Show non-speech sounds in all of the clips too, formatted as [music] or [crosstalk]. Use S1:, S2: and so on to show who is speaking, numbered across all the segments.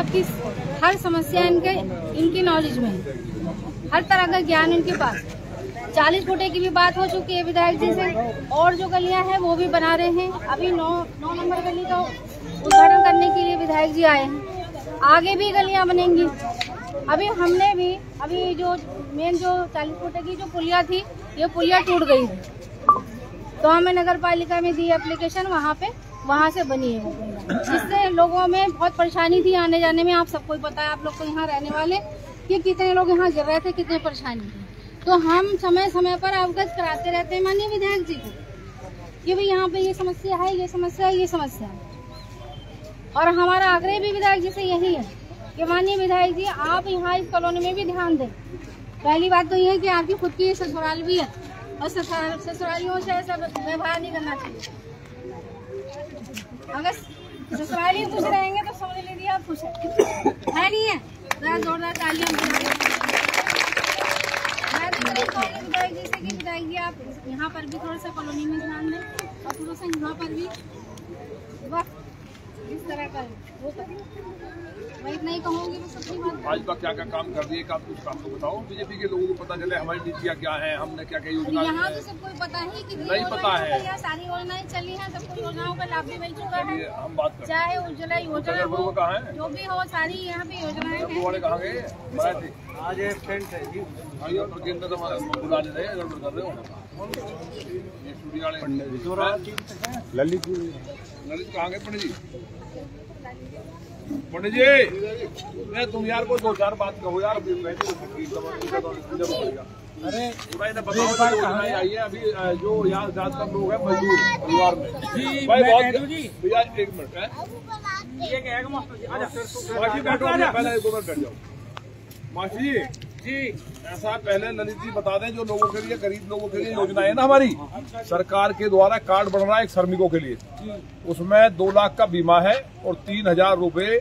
S1: आपकी हर समस्या इनके, इनकी नॉलेज में। है हर तरह का ज्ञान इनके पास। चालीस फुटे की भी बात हो चुकी है विधायक जी से। और जो गलियाँ हैं, वो भी बना रहे हैं। अभी नौ नौ नंबर गली का उद्घाटन करने के लिए विधायक जी आए हैं। आगे भी गलियाँ बनेंगी। अभी हमने भी, अभी जो मेन जो चालीस फुटे की जो पुलिया थी, ये पुलिया टूट गई थी तो हमें नगर पालिका में दी एप्लीकेशन वहाँ पे वहाँ से बनी है वो जिससे लोगों में बहुत परेशानी थी आने जाने में, आप सबको पता है, आप लोग को यहाँ रहने वाले कि कितने लोग यहाँ गिर रहे थे, कितने परेशानी थी। तो हम समय समय पर अवगत कराते रहते हैं माननीय विधायक जी को, कि भाई यहाँ पे ये समस्या है, ये समस्या है, ये समस्या है। और हमारा आग्रह भी विधायक जी से यही है कि माननीय विधायक जी, आप यहाँ इस कॉलोनी में भी ध्यान दें। पहली बात तो ये है कि आपकी खुद की ससुराल भी है, और ससुराल ससुरालियों से ऐसा व्यवहार नहीं करना चाहिए। अगर ससुराली खुश रहेंगे तो समझ लीजिए आप खुश है। नहीं है? जरा जोरदार तालियाँ तो आप। यहाँ पर भी थोड़ा सा कॉलोनी में ध्यान दें, और थोड़ा सा यहाँ पर भी। वक्त इस तरह का हो। करें मैं इतना ही कहूँगी बस अपनी बात
S2: भाजपा क्या क्या काम कर रही है काम कुछ काम तो बताओ। बीजेपी के लोगों को पता चले हमारी नीतियाँ क्या है हमने क्या क्या योजना
S1: यहाँ तो सबको पता है कि
S2: नहीं पता है।
S1: सारी योजनाएँ चली हैं सबको योजनाओं का लाभ भी मिल चुका है।
S2: हम बात
S1: चाहे उज्ज्वला योजना हो
S2: योजना कहाँ है?
S1: जो भी हो सारी यहाँ पे योजनाएँ
S2: वाले कहाँ गए? मराठी।
S3: आज एबसेंट है जी।
S2: भाई तो बुला नहीं रहे गड़बड़ कर रहे हो ये
S3: ललितपुर
S2: ललित कहाँ गए पंडित जी? पंडित जी मैं तुम यार को दो चार बात कहो यार तो पड़ेगा।
S3: अरे
S2: बताओ आई है। अभी जो यार ज़्यादातर लोग हैं मजदूर परिवार में।
S3: जी,
S2: भाई बहुत
S3: जी।
S2: भैया एक मिनट है?
S3: ये कहेगा मास्टर जी आजा
S2: मास्टर बैठो पहले एक मिनट बैठ जाओ। जी जी ऐसा पहले ललित जी बता दें, जो लोगों के लिए, गरीब लोगों के लिए योजना है ना हमारी, सरकार के द्वारा कार्ड बन रहा है श्रमिकों के लिए। उसमें दो लाख का बीमा है और तीन हज़ार रुपये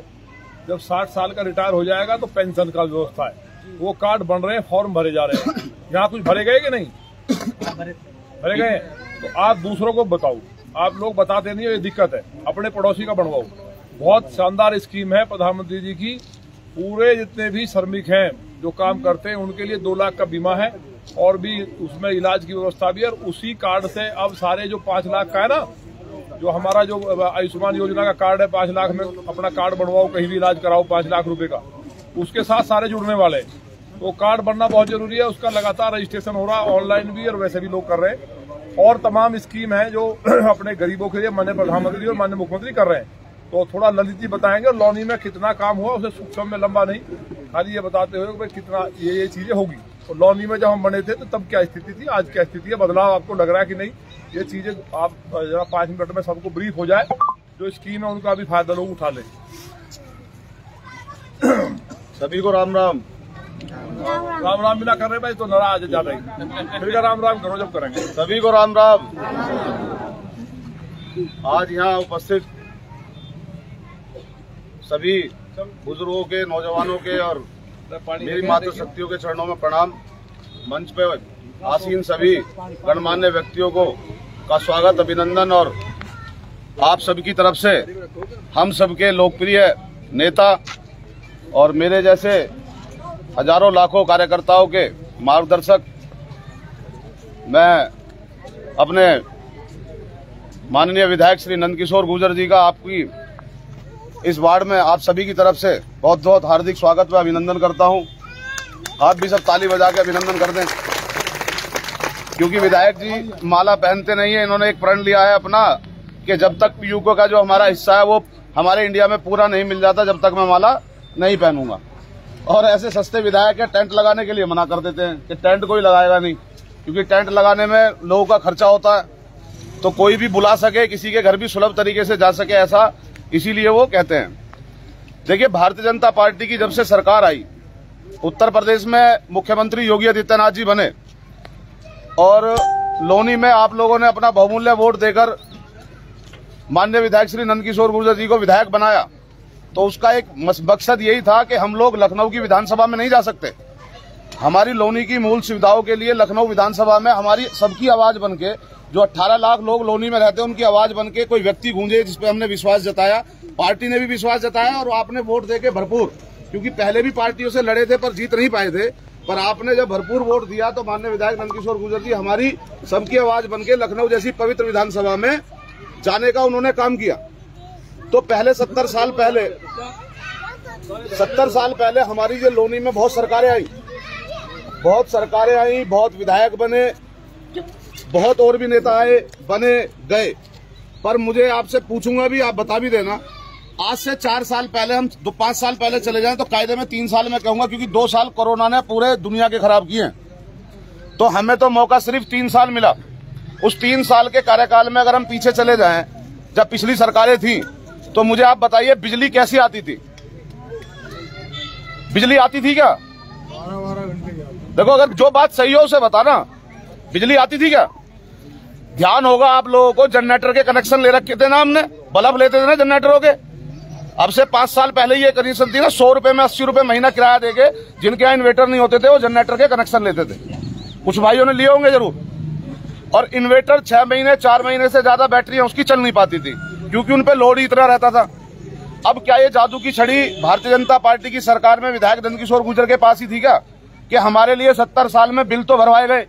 S2: जब साठ साल का रिटायर हो जाएगा तो पेंशन का व्यवस्था है। वो कार्ड बन रहे हैं, फॉर्म भरे जा रहे हैं। यहाँ कुछ भरे गए कि नहीं? भरे गए तो आप दूसरों को बताओ। आप लोग बताते नहीं ये दिक्कत है। अपने पड़ोसी का बनवाओ। बहुत शानदार स्कीम है प्रधानमंत्री जी की। पूरे जितने भी श्रमिक हैं जो काम करते हैं, उनके लिए दो लाख का बीमा है और भी उसमें इलाज की व्यवस्था भी है और उसी कार्ड से अब सारे जो पाँच लाख का है ना, जो हमारा जो आयुष्मान योजना का कार्ड है, पाँच लाख में अपना कार्ड बनवाओ, कहीं भी इलाज कराओ पाँच लाख रुपए का, उसके साथ सारे जुड़ने वाले तो कार्ड बनना बहुत ज़रूरी है, उसका लगातार रजिस्ट्रेशन हो रहा है ऑनलाइन भी और वैसे भी लोग कर रहे हैं। और तमाम स्कीम है जो [clears throat] अपने गरीबों के लिए मान्य प्रधानमंत्री और मान्य मुख्यमंत्री कर रहे हैं। तो थोड़ा ललित जी बताएँगे लौनी में कितना काम हुआ उसे सूक्ष्म में लंबा नहीं। खाली ये बताते हुए कि भाई कितना ये ये चीज़ें होगी। और लौनी में जब हम बने थे तो तब क्या स्थिति थी आज क्या स्थिति है बदलाव आपको लग रहा है कि नहीं? ये चीज़ें आप जरा पाँच मिनट में सबको ब्रीफ हो जाए जो स्कीम है उनका भी फ़ायदा लोग उठा लें।
S3: सभी को राम राम।
S2: राम राम। बिना कर रहे भाई तो नाराज़ है ज़्यादा ही। फिर राम राम करो जब करेंगे।
S3: सभी को राम राम। आज यहाँ उपस्थित सभी बुज़ुर्गों के, नौजवानों के और मेरी मातृशक्तियों के चरणों में प्रणाम। मंच पे आसीन सभी गणमान्य व्यक्तियों को का स्वागत, अभिनंदन और आप सबकी तरफ़ से हम सबके लोकप्रिय नेता और मेरे जैसे हज़ारों लाखों कार्यकर्ताओं के मार्गदर्शक, मैं अपने माननीय विधायक श्री नंदकिशोर गुर्जर जी का आपकी इस वार्ड में आप सभी की तरफ़ से बहुत बहुत हार्दिक स्वागत। व अभिनंदन करता हूँ। आप भी सब ताली बजा के अभिनंदन कर दें। क्योंकि विधायक जी माला पहनते नहीं है, इन्होंने एक प्रण लिया है अपना, कि जब तक पीयूको का जो हमारा हिस्सा है, वो हमारे इंडिया में पूरा नहीं मिल जाता, जब तक मैं माला नहीं पहनूँगा। और ऐसे सस्ते विधायक है, टेंट लगाने के लिए मना कर देते हैं, कि टेंट कोई लगाएगा नहीं। क्योंकि टेंट लगाने में लोगों का खर्चा होता है तो कोई भी बुला सके, किसी के घर भी सुलभ तरीके से जा सके, ऐसा इसीलिए वो कहते हैं। देखिए, भारतीय जनता पार्टी की जब से सरकार आई, उत्तर प्रदेश में मुख्यमंत्री योगी आदित्यनाथ जी बने और लोनी में आप लोगों ने अपना बहुमूल्य वोट देकर माननीय विधायक श्री नंदकिशोर गुर्जर जी को विधायक बनाया तो उसका एक मकसद यही था कि हम लोग लखनऊ की विधानसभा में नहीं जा सकते। हमारी लोनी की मूल सुविधाओं के लिए लखनऊ विधानसभा में हमारी सबकी आवाज़ बन के जो 18 लाख लोग लोनी में रहते हैं, उनकी आवाज़ बन के कोई व्यक्ति गूंजे जिसपे हमने विश्वास जताया। पार्टी ने भी विश्वास जताया और आपने वोट दे के भरपूर, क्योंकि पहले भी पार्टियों से लड़े थे पर जीत नहीं पाए थे। पर आपने जब भरपूर वोट दिया तो माननीय विधायक नंदकिशोर गुर्जर जी, हमारी सबकी आवाज़ बन के लखनऊ जैसी पवित्र विधानसभा में जाने का उन्होंने काम किया। तो पहले सत्तर साल पहले, सत्तर साल पहले हमारी जो लोनी में बहुत सरकारें आई। बहुत सरकारें आई, बहुत विधायक बने। बहुत और भी नेता आए बने गए। पर मुझे आपसे पूछूँगा भी आप बता भी देना। आज से चार साल पहले हम दो पाँच साल पहले चले जाएँ तो कायदे में तीन साल में कहूँगा क्योंकि दो साल कोरोना ने पूरे दुनिया के खराब किए हैं। तो हमें तो मौका सिर्फ़ तीन साल मिला। उस तीन साल के कार्यकाल में अगर हम पीछे चले जाएँ जब पिछली सरकारें थी तो मुझे आप बताइए बिजली कैसी आती थी? बिजली आती थी क्या? देखो अगर जो बात सही हो उसे बताना। बिजली आती थी क्या? ध्यान होगा आप लोगों को, जनरेटर के कनेक्शन ले रखे थे ना हमने, बल्ब लेते थे ना जनरेटरों के। अब से पाँच साल पहले ये कंडीशन थी ना, सौ रुपए में, अस्सी रुपए महीना किराया देके, जिनके यहाँ इन्वेटर नहीं होते थे, वो जनरेटर के कनेक्शन लेते थे। कुछ भाइयों ने लिए होंगे ज़रूर। और इन्वेटर छह महीने, चार महीने से ज़्यादा बैटरी उसकी चल नहीं पाती थी, क्योंकि उनपे लोड इतना रहता था। अब क्या ये जादू की छड़ी भारतीय जनता पार्टी की सरकार में विधायक नंदकिशोर गुजर के पास ही थी क्या? कि हमारे लिए सत्तर साल में बिल तो भरवाए गए।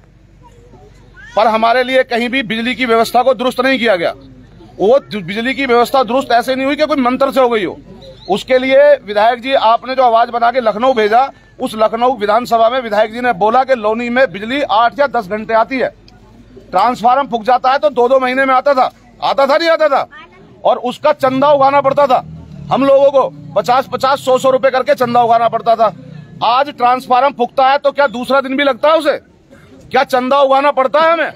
S3: पर हमारे लिए कहीं भी बिजली की व्यवस्था को दुरुस्त नहीं किया गया। वो बिजली की व्यवस्था दुरुस्त ऐसे नहीं हुई कि कोई मंत्र से हो गई हो। उसके लिए विधायक जी, आपने जो आवाज़ बना के लखनऊ भेजा, उस लखनऊ विधानसभा में विधायक जी ने बोला कि लोनी में बिजली आठ या दस घंटे आती है। ट्रांसफार्म फूक जाता है तो दो दो महीने में आता था। आता था, नहीं आता था? और उसका चंदा उगाना पड़ता था। हम लोगों को पचास पचास सौ सौ रुपए करके चंदा उगाना पड़ता था। आज ट्रांसफार्म फूकता है तो क्या दूसरा दिन भी लगता है उसे? क्या चंदा उगाना पड़ता है हमें?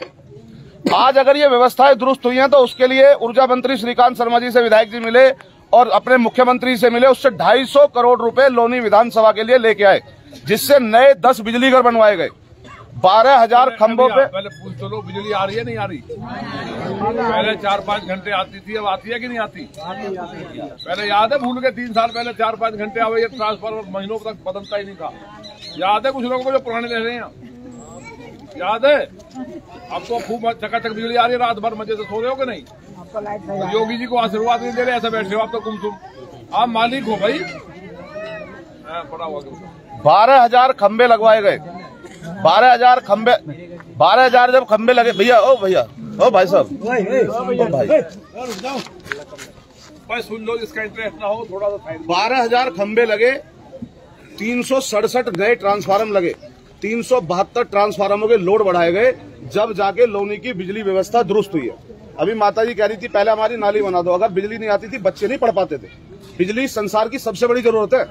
S3: आज अगर ये व्यवस्थाएँ दुरुस्त हुई हैं तो उसके लिए ऊर्जा मंत्री श्रीकांत शर्मा जी से विधायक जी मिले और अपने मुख्यमंत्री से मिले उससे 250 करोड़ रुपए लोनी विधानसभा के लिए लेके आए जिससे नए 10 बिजली घर बनवाए गए। बारह हज़ार खम्भों पे
S2: पहले पूछ तो लो बिजली आ रही है नहीं आ रही? पहले चार पाँच घंटे आती थी अब आती है कि नहीं आती? पहले याद है भूल के तीन साल पहले चार पाँच घंटे आवे ये ट्रांसफार्मर महीनों तक बदलता ही नहीं था। याद है कुछ लोगों को जो पुराने रह रहे हैं? याद है? तो खूब चकाचक बिजली आ रही है रात भर मज़े से सो रहे हो कि नहीं? योगी जी को आशीर्वाद नहीं दे रहे ऐसे बैठे हो आप तो गुम तुम आप मालिक हो भाई। हाँ, बड़ा हुआ
S3: बारह हज़ार खंभे लगवाए गए। बारह हज़ार खंभे बारह हज़ार जब खंभे लगे भैया ओ भैया ओ भाई साहब भाई।
S2: भाई सुन लो इसका इंटरेस्ट ना हो थोड़ा सा
S3: बारह हज़ार खंभे लगे तीन सौ सड़सठ नए ट्रांसफार्म लगे। तीन सौ बहत्तर ट्रांसफार्मों के लोड बढ़ाए गए, जब जाके लोनी की बिजली व्यवस्था दुरुस्त हुई है। अभी माता जी कह रही थी, पहले हमारी नाली बना दो। अगर बिजली नहीं आती थी, बच्चे नहीं पढ़ पाते थे। बिजली संसार की सबसे बड़ी ज़रूरत है।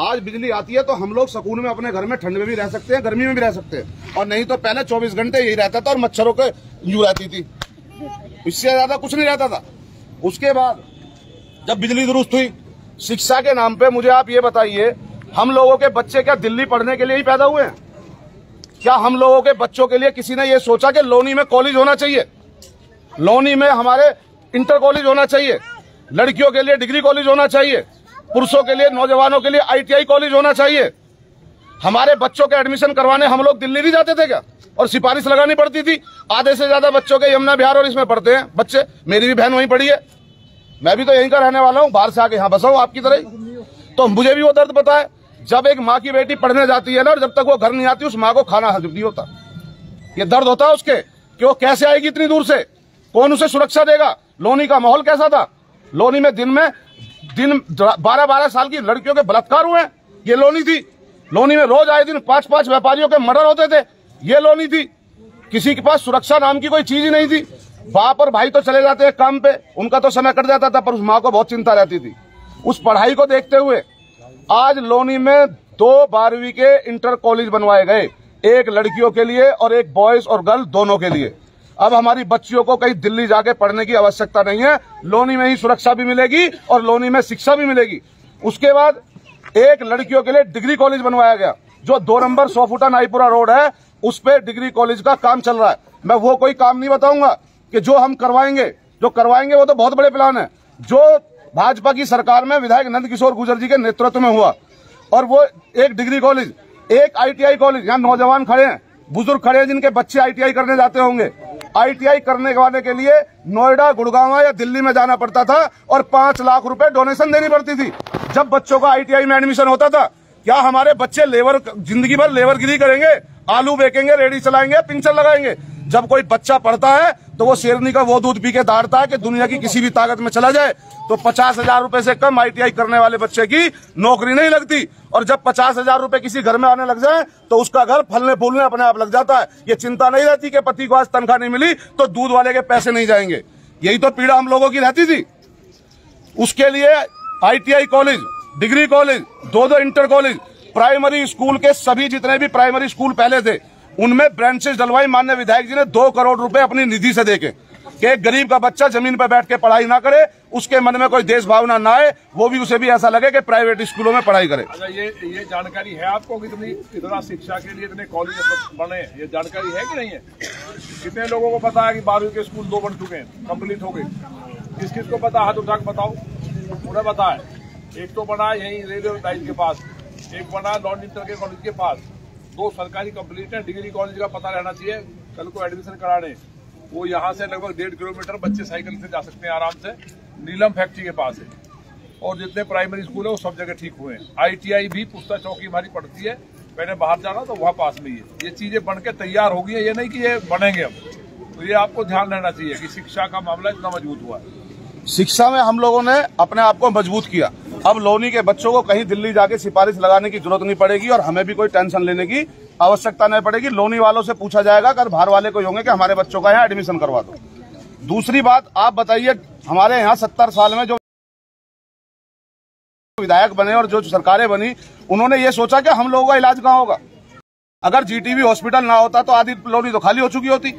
S3: आज बिजली आती है तो हम लोग सुकून में अपने घर में ठंड में भी रह सकते हैं, गर्मी में भी रह सकते हैं। और नहीं तो पहले 24 घंटे यही रहता था और मच्छरों के यू रहती थी। इससे ज़्यादा कुछ नहीं रहता था। उसके बाद जब बिजली दुरुस्त हुई, शिक्षा के नाम पे मुझे आप ये बताइए, हम लोगों के बच्चे क्या दिल्ली पढ़ने के लिए ही पैदा हुए हैं? क्या हम लोगों के बच्चों के लिए किसी ने ये सोचा कि लोनी में कॉलेज होना चाहिए? लोनी में हमारे इंटर कॉलेज होना चाहिए, लड़कियों के लिए डिग्री कॉलेज होना चाहिए, पुरुषों के लिए, नौजवानों के लिए आईटीआई कॉलेज होना चाहिए। हमारे बच्चों के एडमिशन करवाने हम लोग दिल्ली नहीं जाते थे क्या? और सिफारिश लगानी पड़ती थी, आधे से ज़्यादा बच्चों के यमुना बिहार और इसमें पढ़ते हैं। बच्चे, मेरी भी बहन वहीं पढ़ी है। मैं भी तो यहीं का रहने वाला हूँ, बाहर से आके यहाँ बसा हूँ आपकी तरह तो मुझे भी वो दर्द है जब एक माँ की बेटी पढ़ने जाती है ना, और जब तक वो घर नहीं आती, उस माँ को खाना हजम नहीं होता। ये दर्द होता है उसके कि वो कैसे आएगी इतनी दूर से? कौन उसे सुरक्षा देगा? लोनी का माहौल कैसा था? लोनी में दिन में, दिन बारह बारह साल की लड़कियों के बलात्कार हुए ये लोनी थी। लोनी में रोज आए दिन पाँच पाँच व्यापारियों के मर्डर होते थे। ये लोनी थी। किसी के पास सुरक्षा नाम की कोई चीज़ ही नहीं थी। बाप और भाई तो चले जाते हैं काम पे। उनका तो समय कट जाता था, पर उस माँ को बहुत चिंता रहती थी। उस पढ़ाई को देखते हुए आज लोनी में दो बारहवीं के इंटर कॉलेज बनवाए गए। एक लड़कियों के लिए और एक बॉयज़ और गर्ल दोनों के लिए। अब हमारी बच्चियों को कहीं दिल्ली जाके पढ़ने की आवश्यकता नहीं है। लोनी में ही सुरक्षा भी मिलेगी और लोनी में शिक्षा भी मिलेगी। उसके बाद एक लड़कियों के लिए डिग्री कॉलेज बनवाया गया, जो दो नंबर सौ फुटा नाईपुरा रोड है। उस पर डिग्री कॉलेज का काम चल रहा है। मैं वो कोई काम नहीं बताऊँगा कि जो हम करवाएँगे, जो करवाएँगे वो तो बहुत बड़े प्लान है। जो भाजपा की सरकार में विधायक नंद किशोर गुजर जी के नेतृत्व में हुआ। और वो एक डिग्री कॉलेज, एक आईटीआई कॉलेज, यहाँ नौजवान खड़े हैं, बुज़ुर्ग खड़े हैं, जिनके बच्चे आईटीआई करने जाते होंगे। आईटीआई करने वाले के लिए नोएडा, गुड़गांव या दिल्ली में जाना पड़ता था और पाँच लाख रुपए डोनेशन देनी पड़ती थी। जब बच्चों का आईटीआई में एडमिशन होता था, क्या हमारे बच्चे लेबर, ज़िंदगी भर लेबरगिरी करेंगे? आलू बेचेंगे रेडी चलाएँगे, पिंचर लगाएँगे? जब कोई बच्चा पढ़ता है तो वो शेरनी का वो दूध पी के दाड़ता है कि दुनिया की किसी भी ताकत में चला जाए तो पचास हज़ार रूपए से कम आईटीआई करने वाले बच्चे की नौकरी नहीं लगती। और जब पचास हज़ार रूपए किसी घर में आने लग जाए तो उसका घर फलने फूलने अपने आप लग जाता है। ये चिंता नहीं रहती कि पति को आज तनख्वाह नहीं मिली तो दूध वाले के पैसे नहीं जाएँगे। यही तो पीड़ा हम लोगों की रहती थी। उसके लिए आईटीआई कॉलेज, डिग्री कॉलेज, दो दो इंटर कॉलेज, प्राइमरी स्कूल के सभी जितने भी प्राइमरी स्कूल पहले थे उनमें ब्रांचेस डलवाई मान्य विधायक जी ने दो करोड़ रुपए अपनी निधि से देके कि एक गरीब का बच्चा ज़मीन पर बैठ के पढ़ाई ना करे, उसके मन में कोई देश भावना ना आए, वो भी उसे भी ऐसा लगे कि प्राइवेट स्कूलों में पढ़ाई करे।
S2: अच्छा ये ये जानकारी है आपको कितनी इतना शिक्षा के लिए इतने कॉलेज बने ये जानकारी है कि नहीं है? कितने लोगों को पता है कि बारहवीं के स्कूल दो बन चुके हैं कंप्लीट हो गए? किस किस को पता? हाथ उठा के बताओ। उन्हें पता है। एक तो बना यही रेलवे लाइन के पास, एक बना नॉन इंटर के कॉलेज के पास। दो सरकारी कंप्लीट है, डिग्री कॉलेज का पता रहना चाहिए। कल को एडमिशन कराने वो यहाँ से लगभग डेढ़ किलोमीटर बच्चे साइकिल से जा सकते हैं आराम से। नीलम फैक्ट्री के पास है। और जितने प्राइमरी स्कूल है, वो सब जगह ठीक हुए हैं। आईटीआई भी पुस्ता चौकी हमारी पड़ती है। मैंने बाहर जाना तो वहाँ पास में ही है। ये चीज़ें बन के तैयार हो गई है। ये नहीं कि ये बनेंगे अब। तो ये आपको ध्यान रहना चाहिए कि शिक्षा का मामला इतना मज़बूत हुआ है।
S3: शिक्षा में हम लोगों ने अपने आप को मज़बूत किया। अब लोनी के बच्चों को कहीं दिल्ली जाके सिफारिश लगाने की ज़रूरत नहीं पड़ेगी और हमें भी कोई टेंशन लेने की आवश्यकता नहीं पड़ेगी। लोनी वालों से पूछा जाएगा, अगर बाहर वाले कोई होंगे कि हमारे बच्चों का यहाँ एडमिशन करवा दो। दूसरी बात, आप बताइए, हमारे यहाँ सत्तर साल में जो विधायक बने और जो सरकारें बनी, उन्होंने ये सोचा कि हम लोगों का इलाज कहाँ होगा? अगर जीटीबी हॉस्पिटल ना होता तो आधी लोनी तो खाली हो चुकी होती।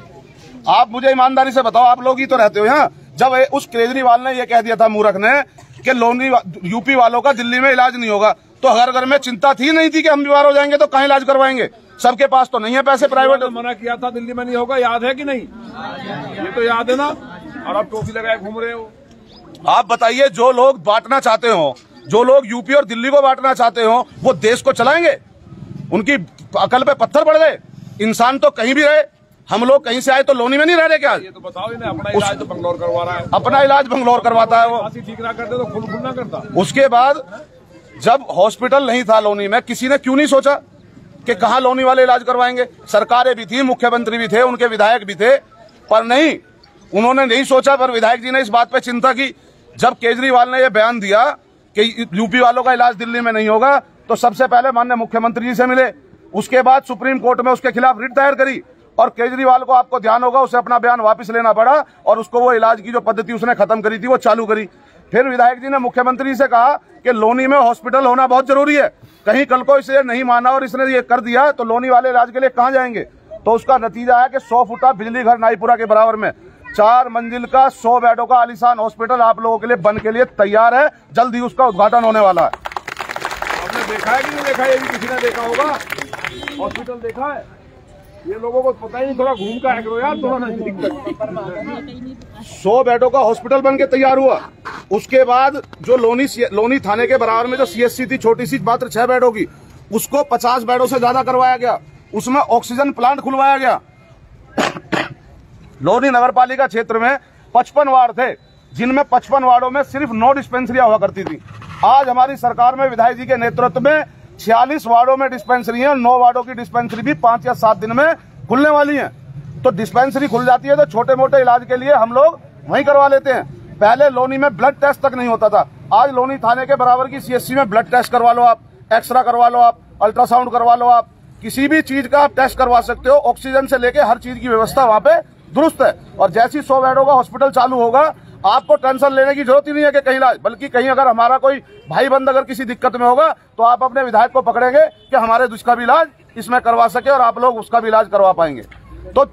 S3: आप मुझे ईमानदारी से बताओ, आप लोग ही तो रहते हो यहाँ। जब उस केजरीवाल ने यह कह दिया था, मूर्ख ने कि लोनी यूपी वालों का दिल्ली में इलाज नहीं होगा। तो हर घर में चिंता थी नहीं थी कि हम बीमार हो जाएँगे तो कहाँ इलाज करवाएँगे? सबके पास तो नहीं है पैसे प्राइवेट
S2: तो मना किया था दिल्ली में नहीं होगा याद है कि नहीं? ये तो याद है ना? और आप टोपी लगाए घूम रहे हो।
S3: आप बताइए जो लोग बांटना चाहते हो जो लोग यूपी और दिल्ली को बांटना चाहते हो वो देश को चलाएँगे? उनकी अकल पे पत्थर पड़ गए। इंसान तो कहीं भी रहे हम लोग कहीं से आए तो लोनी में नहीं रह रहे क्या?
S2: ये तो बताओ इन्हें अपना इलाज तो बंगलोर करवा रहा है।
S3: अपना इलाज बंगलोर करवाता है वो।
S2: ठीक ना करते तो खुल खुल ना करता।
S3: उसके बाद जब हॉस्पिटल नहीं था लोनी में किसी ने क्यों नहीं सोचा कि कहा लोनी वाले इलाज करवाएँगे? सरकारें भी थी मुख्यमंत्री भी थे उनके विधायक भी थे पर नहीं उन्होंने नहीं सोचा पर विधायक जी ने इस बात पर चिंता की। जब केजरीवाल ने यह बयान दिया कि यूपी वालों का इलाज दिल्ली में नहीं होगा तो सबसे पहले माननीय मुख्यमंत्री जी से मिले। उसके बाद सुप्रीम कोर्ट में उसके खिलाफ रिट दायर करी। और केजरीवाल को आपको ध्यान होगा, उसे अपना बयान वापस लेना पड़ा और उसको वो इलाज की जो पद्धति उसने खत्म करी थी, वो चालू करी। फिर विधायक जी ने मुख्यमंत्री से कहा कि लोनी में हॉस्पिटल होना बहुत ज़रूरी है। कहीं कल को इसे नहीं माना और इसने ये कर दिया तो लोनी वाले इलाज के लिए कहाँ जाएँगे? तो उसका नतीजा है कि सौ फुटा बिजली घर नाईपुरा के बराबर में। चार मंजिल का, सौ बेडों का आलिशान हॉस्पिटल आप लोगों के लिए बन के लिए तैयार है। जल्द ही उसका उद्घाटन होने वाला है।
S2: आपने देखा है कि नहीं देखा? है ये भी किसी ने देखा होगा। हॉस्पिटल देखा है? ये लोगों को पता ही थोड़ा घूम का है करो यार, थोड़ा नज़दीक
S3: सौ बेडों का हॉस्पिटल बन के तैयार हुआ। उसके बाद जो लोनी लोनी थाने के बराबर में जो सीएससी थी, छोटी सी, मात्र छह बेडों की, उसको पचास बेडों से ज़्यादा करवाया गया। उसमें ऑक्सीजन प्लांट खुलवाया गया। लोनी नगर पालिका क्षेत्र में पचपन वार्ड थे, जिनमें पचपन वार्डों में सिर्फ़ नौ डिस्पेंसरियाँ हुआ करती थी। आज हमारी सरकार में विधायक जी के नेतृत्व में छियालीस वार्डो में डिस्पेंसरी है नौ वार्डो की डिस्पेंसरी भी पाँच या सात दिन में खुलने वाली है। तो डिस्पेंसरी खुल जाती है तो छोटे मोटे इलाज के लिए हम लोग वहीं करवा लेते हैं। पहले लोनी में ब्लड टेस्ट तक नहीं होता था। आज लोनी थाने के बराबर की सीएससी में ब्लड टेस्ट करवा लो आप एक्सरा करवा लो आप अल्ट्रासाउंड करवा लो आप। किसी भी चीज़ का आप टेस्ट करवा सकते हो। ऑक्सीजन से लेके हर चीज़ की व्यवस्था वहाँ पे दुरुस्त है। और जैसी सौ बेडों का हॉस्पिटल चालू होगा आपको टेंशन लेने की ज़रूरत ही नहीं है कि कहीं बल्कि कहीं अगर हमारा कोई भाई बंद अगर किसी दिक्कत में होगा तो आप अपने विधायक को पकड़ेंगे कि हमारे दुष्का भी इलाज इसमें करवा सके और आप लोग उसका भी इलाज करवा पाएँगे। तो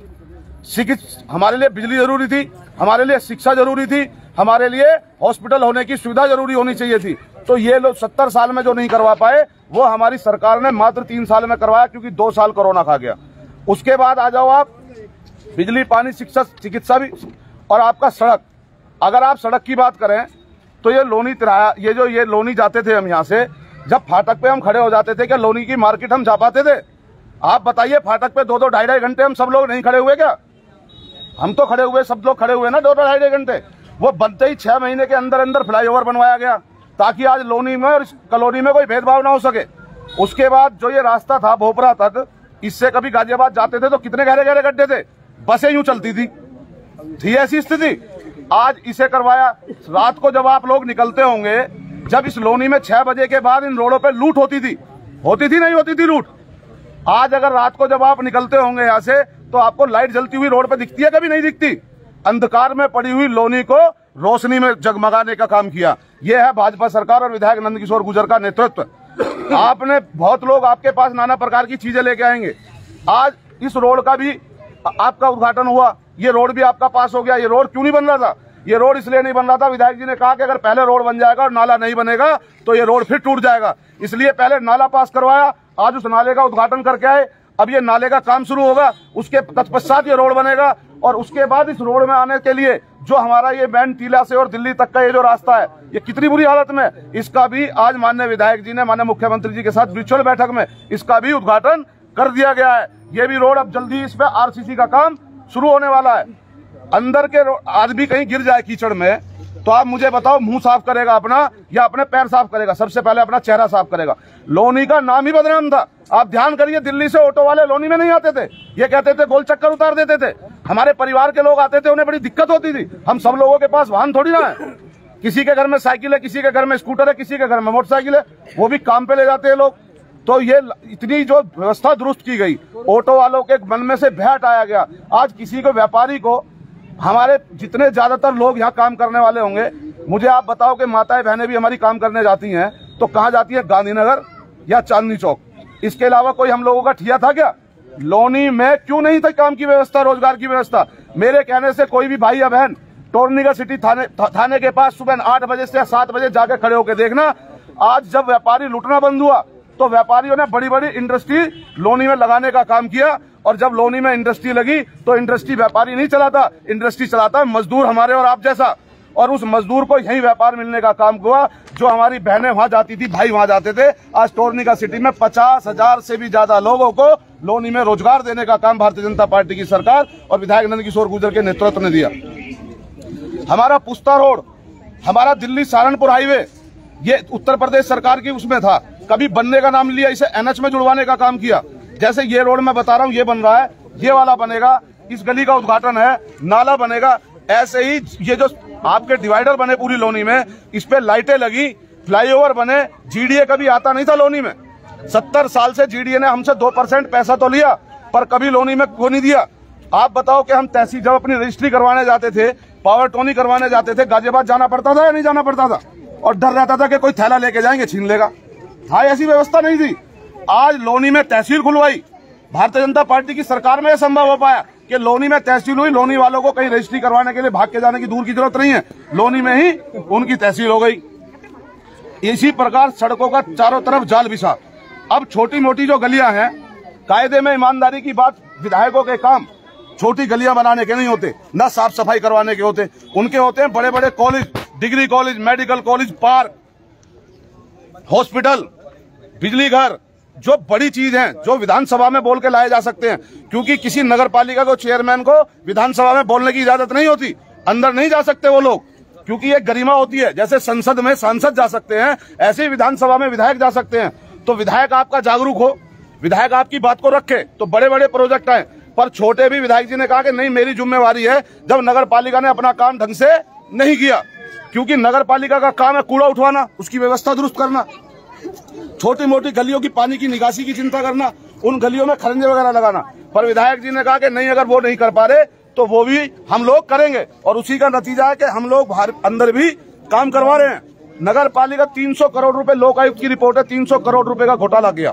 S3: हमारे लिए बिजली ज़रूरी थी, हमारे लिए शिक्षा ज़रूरी थी, हमारे लिए हॉस्पिटल होने की सुविधा ज़रूरी होनी चाहिए थी। तो ये लोग सत्तर साल में जो नहीं करवा पाए, वो हमारी सरकार ने मात्र तीन साल में करवाया क्योंकि दो साल कोरोना खा गया। उसके बाद आ जाओ आप, बिजली, पानी, शिक्षा चिकित्सा भी और आपका सड़क। अगर आप सड़क की बात करें तो ये लोनी तिराया, ये जो ये लोनी जाते थे हम यहाँ से, जब फाटक पे हम खड़े हो जाते थे, क्या लोनी की मार्केट हम जा पाते थे? आप बताइए, फाटक पे दो दो ढाई ढाई घंटे हम सब लोग नहीं खड़े हुए क्या? हम तो खड़े हुए, सब लोग खड़े हुए ना दो दो ढाई ढाई घंटे? वो बनते ही छह महीने के अंदर अंदर फ्लाईओवर बनवाया गया, ताकि आज लोनी में और कॉलोनी में कोई भेदभाव ना हो सके। उसके बाद जो ये रास्ता था, भोपरा तक इससे कभी गाजियाबाद जाते थे तो कितने गहरे गहरे गड्ढे थे? बसें यूँ चलती थी। थी ऐसी स्थिति आज इसे करवाया। रात को जब आप लोग निकलते होंगे, जब इस लोनी में छह बजे के बाद इन रोडों पे लूट होती थी। होती थी, नहीं होती थी लूट। आज अगर रात को जब आप निकलते होंगे यहाँ से तो आपको लाइट जलती हुई रोड पे दिखती है कभी नहीं दिखती? अंधकार में पड़ी हुई लोनी को रोशनी में जगमगाने का काम किया। यह है भाजपा सरकार और विधायक नंदकिशोर गुजर का नेतृत्व। आपने, बहुत लोग आपके पास नाना प्रकार की चीज़ें लेके आएँगे। आज इस रोड का भी आपका उद्घाटन हुआ, ये रोड भी आपका पास हो गया, ये रोड क्यों नहीं बन रहा था? ये रोड इसलिए नहीं बन रहा था, विधायक जी ने कहा कि अगर पहले रोड बन जाएगा और नाला नहीं बनेगा तो ये रोड फिर टूट जाएगा। इसलिए पहले नाला पास करवाया, आज उस नाले का उद्घाटन करके आए, अब ये नाले का काम शुरू होगा, उसके तत्पश्चात ये रोड बनेगा, और उसके बाद इस रोड में आने के लिए जो हमारा ये बैन टीला से और दिल्ली तक का ये जो रास्ता है, ये कितनी बुरी हालत में, इसका भी आज माननीय विधायक जी ने, माननीय मुख्यमंत्री जी के साथ वर्चुअल बैठक में, इसका भी उद्घाटन कर दिया गया है। ये भी रोड अब जल्दी इस पे आरसीसी का काम शुरू होने वाला है। अंदर के आदमी कहीं गिर जाए कीचड़ में तो आप मुझे बताओ, मुँह साफ़ करेगा अपना या अपने पैर साफ़ करेगा? सबसे पहले अपना चेहरा साफ़ करेगा। लोनी का नाम ही बदनाम था। आप ध्यान करिए, दिल्ली से ऑटो वाले लोनी में नहीं आते थे। ये कहते थे, गोल चक्कर उतार देते थे। हमारे परिवार के लोग आते थे, उन्हें बड़ी दिक्कत होती थी। हम सब लोगों के पास वाहन थोड़ी ना है। किसी के घर में साइकिल है, किसी के घर में स्कूटर है, किसी के घर में मोटरसाइकिल है। वो भी काम पे ले जाते हैं लोग। तो ये इतनी जो व्यवस्था दुरुस्त की गई ऑटो वालों के मन में से भय हटाया गया। आज किसी को व्यापारी को हमारे जितने ज़्यादातर लोग यहाँ काम करने वाले होंगे मुझे आप बताओ कि माताएँ बहनें भी हमारी काम करने जाती हैं तो कहाँ जाती है? गांधीनगर या चांदनी चौक? इसके अलावा कोई हम लोगों का ठिया था क्या? लोनी में क्यों नहीं था काम की व्यवस्था रोज़गार की व्यवस्था? मेरे कहने से कोई भी भाई या बहन टोरनीगर सिटी थाने था, थाने के पास सुबह आठ बजे से सात बजे जाके खड़े होकर देखना आज जब व्यापारी लुटना बंद हुआ तो व्यापारियों ने बड़ी बड़ी इंडस्ट्री लोनी में लगाने का काम किया और जब लोनी में इंडस्ट्री लगी तो इंडस्ट्री व्यापारी नहीं चलाता, इंडस्ट्री चलाता है मजदूर हमारे और आप जैसा। और उस मजदूर को यही व्यापार मिलने का काम हुआ, जो हमारी बहनें वहाँ जाती थी, भाई वहाँ जाते थे। आज टोरनिका सिटी में पचास हज़ार से भी ज़्यादा लोगों को लोनी में रोज़गार देने का काम भारतीय जनता पार्टी की सरकार और विधायक नंद किशोर गुजर के नेतृत्व ने दिया। हमारा पुस्ता रोड, हमारा दिल्ली सहारनपुर हाईवे, ये उत्तर प्रदेश सरकार की उसमें था। कभी बनने का नाम लिया, इसे एनएच में जुड़वाने का काम किया। जैसे ये रोड मैं बता रहा हूँ, ये बन रहा है, ये वाला बनेगा, इस गली का उद्घाटन है, नाला बनेगा, ऐसे ही ये जो आपके डिवाइडर बने पूरी लोनी में, इस पे लाइटें लगी, फ्लाईओवर बने जीडीए कभी आता नहीं था लोनी में। सत्तर साल से जीडीए ने हमसे दो परसेंट पैसा तो लिया, पर कभी लोनी में को नहीं दिया। आप बताओ कि हम तहसील, जब अपनी रजिस्ट्री करवाने जाते थे, पावर टोनी करवाने जाते थे, गाजियाबाद जाना पड़ता था या नहीं जाना पड़ता था? और डर रहता था कि कोई थैला लेके जाएँगे, छीन लेगा। हाँ ऐसी व्यवस्था नहीं थी। आज लोनी में तहसील खुलवाई। भारतीय जनता पार्टी की सरकार में यह संभव हो पाया कि लोनी में तहसील हुई, लोनी वालों को कहीं रजिस्ट्री करवाने के लिए भाग के जाने की दूर की ज़रूरत नहीं है। लोनी में ही उनकी तहसील हो गई। इसी प्रकार सड़कों का चारों तरफ़ जाल बिछा। अब छोटी मोटी जो गलियाँ हैं, कायदे में ईमानदारी की बात विधायकों के काम छोटी गलियाँ बनाने के नहीं होते, न साफ़ सफ़ाई करवाने के होते। उनके होते हैं बड़े बड़े college, degree college, medical college, park. Hospital, बिजली घर, जो बड़ी चीज़ है, जो विधानसभा में बोल के लाए जा सकते हैं, क्योंकि किसी नगर पालिका को चेयरमैन को विधानसभा में बोलने की इजाज़त नहीं होती। अंदर नहीं जा सकते वो लोग, क्योंकि एक गरिमा होती है। जैसे संसद में सांसद जा सकते हैं, ऐसे ही विधानसभा में विधायक जा सकते हैं। तो विधायक आपका जागरूक हो, विधायक आपकी बात को रखे तो बड़े बड़े प्रोजेक्ट आए। पर छोटे भी विधायक जी ने कहा कि नहीं, मेरी जिम्मेवारी है, जब नगर पालिका ने अपना काम ढंग से नहीं किया क्योंकि नगर पालिका का काम है कूड़ा उठवाना, उसकी व्यवस्था दुरुस्त करना। छोटी मोटी गलियों की पानी की निकासी की चिंता करना, उन गलियों में खरंजे वगैरह लगाना। पर विधायक जी ने कहा कि नहीं, अगर वो नहीं कर पा रहे तो वो भी हम लोग करेंगे। और उसी का नतीजा है कि हम लोग अंदर भी काम करवा रहे हैं। नगर पालिका तीन सौ करोड़ रूपए लोक आयुक्त की रिपोर्ट है, तीन सौ करोड़ रुपए का घोटाला किया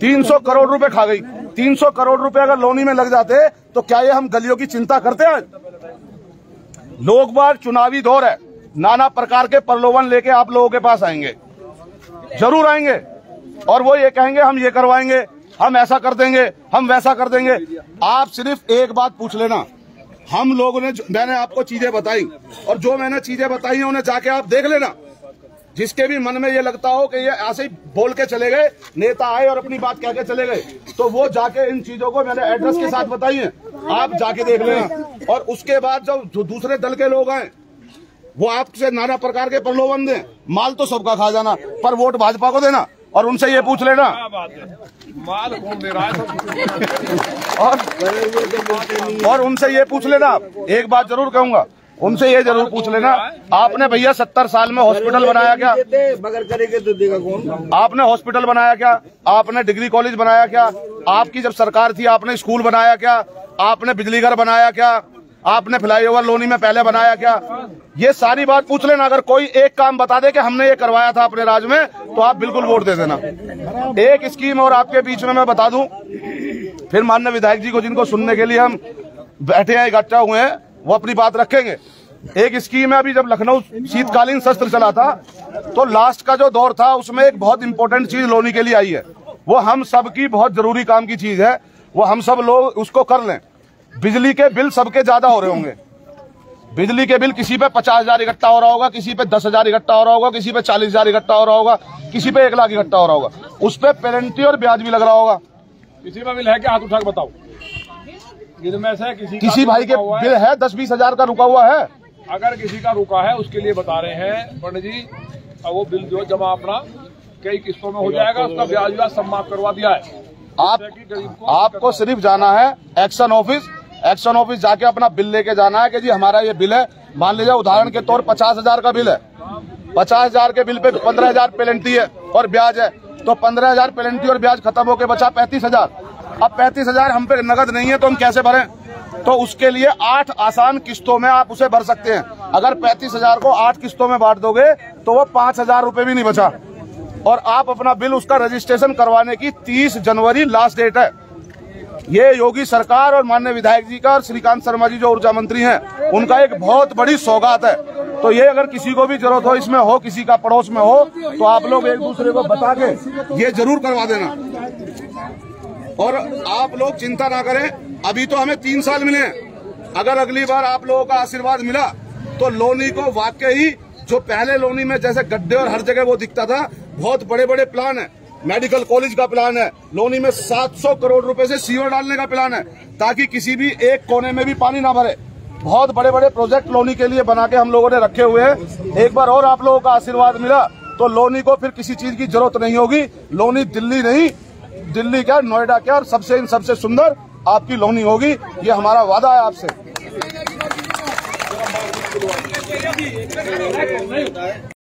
S3: तीन करोड़ रुपए खा गई। तीन सौ करोड़ रुपए अगर लोनी में लग जाते तो क्या ये हम गलियों की चिंता करते हैं लोग बार चुनावी दौर है। नाना प्रकार के प्रलोभन लेके आप लोगों के पास आएँगे। ज़रूर आएँगे। और वो ये कहेंगे, हम ये करवाएँगे, हम ऐसा कर देंगे, हम वैसा कर देंगे। आप सिर्फ़ एक बात पूछ लेना। हम लोगों ने मैंने आपको चीज़ें बताई। और जो मैंने चीज़ें बताई हैं, उन्हें जाके आप देख लेना। जिसके भी मन में ये लगता हो कि ये ऐसे ही बोल के चले गए नेता आए और अपनी बात कह के चले गए तो वो जाके इन चीज़ों को मैंने एड्रेस के साथ बताई है आप जाके देख लेना और उसके बाद जब जो दूसरे दल के लोग आए वो आपसे नाना प्रकार के प्रलोभन दें माल तो सबका खा जाना पर वोट भाजपा को देना और उनसे ये पूछ लेना।
S2: माल दे रहा है?
S3: और और उनसे ये पूछ लेना आप। एक बात ज़रूर कहूँगा उनसे ये ज़रूर पूछ लेना। आपने भैया सत्तर साल में हॉस्पिटल बनाया क्या?
S4: मगर करेंगे तो देगा कौन?
S3: आपने हॉस्पिटल बनाया क्या? आपने डिग्री कॉलेज बनाया क्या? आपकी जब सरकार थी आपने स्कूल बनाया क्या? आपने बिजली घर बनाया क्या? आपने फ्लाईओवर लोनी में पहले बनाया क्या? ये सारी बात पूछ लेना। अगर कोई एक काम बता दे कि हमने ये करवाया था अपने राज्य में तो आप बिल्कुल वोट दे देना। एक स्कीम और आपके बीच में मैं बता दूँ फिर माननीय विधायक जी को जिनको सुनने के लिए हम बैठे हैं इकट्ठा हुए हैं वो अपनी बात रखेंगे। एक स्कीम है अभी जब लखनऊ शीतकालीन शस्त्र चला था तो लास्ट का जो दौर था, उसमें एक बहुत इंपॉर्टेंट चीज़ लोनी के लिए आई है। वो हम सबकी बहुत ज़रूरी काम की चीज़ है। वो हम सब लोग उसको कर लें। बिजली के बिल सबके ज़्यादा हो रहे होंगे। बिजली के बिल किसी पे पचास हज़ार इकट्ठा हो रहा होगा, किसी पे दस हज़ार इकट्ठा हो रहा होगा, किसी पे चालीस हज़ार इकट्ठा हो रहा होगा, किसी पे एक लाख इकट्ठा हो रहा होगा। उस पे पेनल्टी और ब्याज भी लग रहा होगा।
S2: किसी में बिल है क्या हाथ उठा के बताओ। इनमें से किसी
S3: किसी
S2: तो
S3: भाई के बिल है दस बीस हज़ार का रुका हुआ है।
S2: अगर किसी का रुका है उसके लिए बता रहे हैं। पंडित जी वो बिल जो जमा अपना कई किस्तों में हो जाएगा उसका ब्याज व्याज सब माफ़ करवा दिया है।
S3: आप आपको सिर्फ़ जाना है एक्शन ऑफ़िस एक्शन ऑफ़िस जाके अपना बिल लेके जाना है कि जी हमारा ये बिल है। मान लीजिए उदाहरण के तौर पचास हज़ार का बिल है। पचास हज़ार के बिल पे पंद्रह हज़ार पेनल्टी है और ब्याज है। तो पंद्रह हज़ार पेनल्टी और ब्याज खत्म होके बचा पैंतीस हज़ार। अब पैंतीस हज़ार हम पे नगद नहीं है तो हम कैसे भरें? तो उसके लिए आठ आसान किस्तों में आप उसे भर सकते हैं। अगर पैंतीस हज़ार को आठ किस्तों में बांट दोगे तो वो पाँच हज़ार रुपये भी नहीं बचा। और आप अपना बिल उसका रजिस्ट्रेशन करवाने की तीस जनवरी लास्ट डेट है। ये योगी सरकार और माननीय विधायक जी का और श्रीकांत शर्मा जी जो ऊर्जा मंत्री हैं, उनका एक बहुत बड़ी सौगात है। तो ये अगर किसी को भी ज़रूरत हो, इसमें हो, किसी का पड़ोस में हो तो आप लोग एक दूसरे को बता के ये ज़रूर करवा देना। और आप लोग चिंता ना करें, अभी तो हमें तीन साल मिले अगर अगली बार आप लोगों का आशीर्वाद मिला तो लोनी को वाकई ही जो पहले लोनी में जैसे गड्ढे और हर जगह वो दिखता था, बहुत बड़े बड़े प्लान है। मेडिकल कॉलेज का प्लान है, लोनी में 700 करोड़ रुपए से सीवर डालने का प्लान है, ताकि किसी भी एक कोने में भी पानी ना भरे। बहुत बड़े बड़े प्रोजेक्ट लोनी के लिए बना के हम लोगों ने रखे हुए हैं। एक बार और आप लोगों का आशीर्वाद मिला तो लोनी को फिर किसी चीज़ की ज़रूरत नहीं होगी। लोनी दिल्ली नहीं दिल्ली क्या नोएडा क्या और सबसे इन सबसे सुंदर आपकी लोनी होगी। ये हमारा वादा है आपसे।